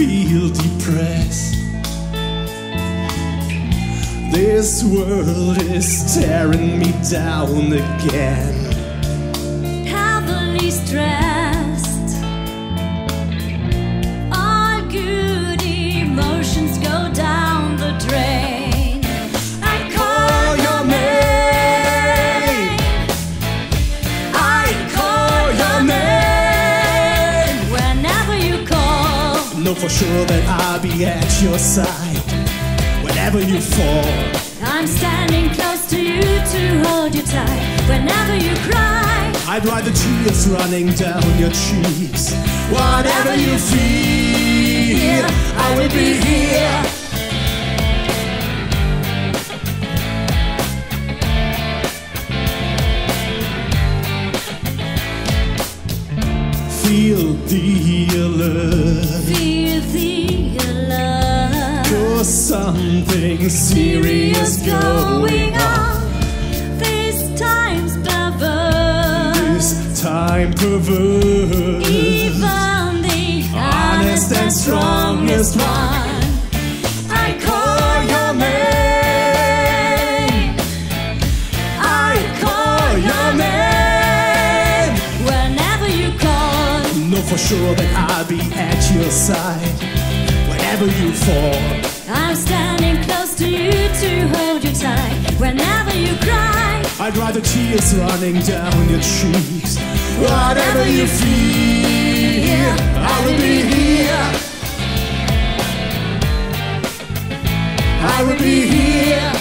feel depressed. This world is tearing me down again. heavily stressed. For sure that I'll be at your side whenever you fall. I'm standing close to you to hold you tight. Whenever you cry, I'd dry the tears running down your cheeks. Whatever you feel, I will be here. Feel the alert. Feel the love. Cause something serious going on. These times perverse. This time perverse. Even the honest and strongest one. For sure that I'll be at your side whenever you fall. I'm standing close to you to hold you tight. Whenever you cry, I'd dry the tears running down your cheeks. Whatever you feel, I will be here. I will be here.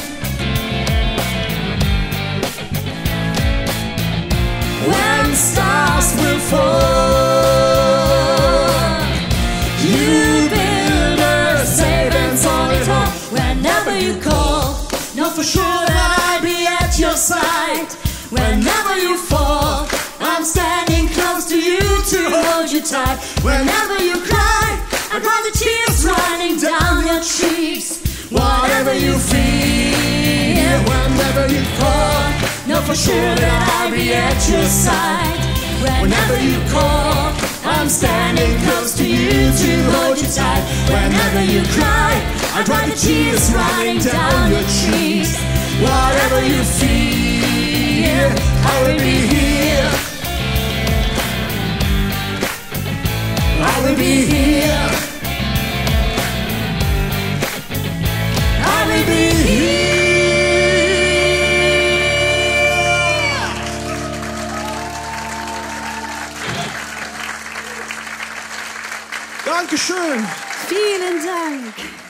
When stars will fall, for sure that I'll be at your side. whenever you fall, I'm standing close to you to hold you tight. Whenever you cry, I dry the tears running down your cheeks. Whatever you feel, whenever you call, Know for sure that I'll be at your side. Whenever you call, I'm standing close to you to hold you tight. Whenever you cry, I dry the tears running down your cheeks. whatever you feel, I will be here. I will be here. I will be here. Dankeschön. Vielen Dank.